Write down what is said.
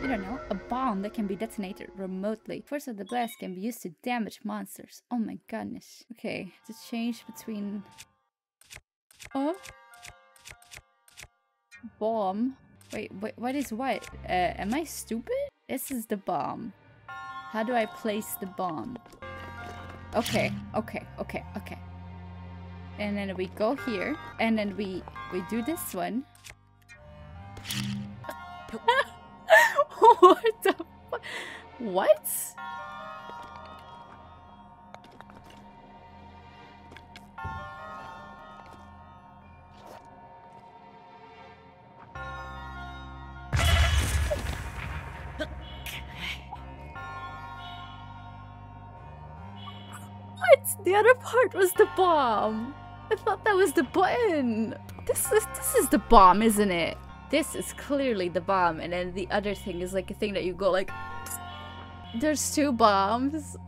I don't know, a bomb that can be detonated remotely. Force of the blast can be used to damage monsters. Oh my goodness. Okay, to change between... Oh? Bomb? Wait, wait, what is what? Uh, am I stupid? This is the bomb. How do I place the bomb? Okay, okay, okay, okay. And then we go here, and then we we do this one. What? The other part was the bomb. I thought that was the button. This is this is the bomb, isn't it? This is clearly the bomb, and then the other thing is like a thing that you go like. There's two bombs.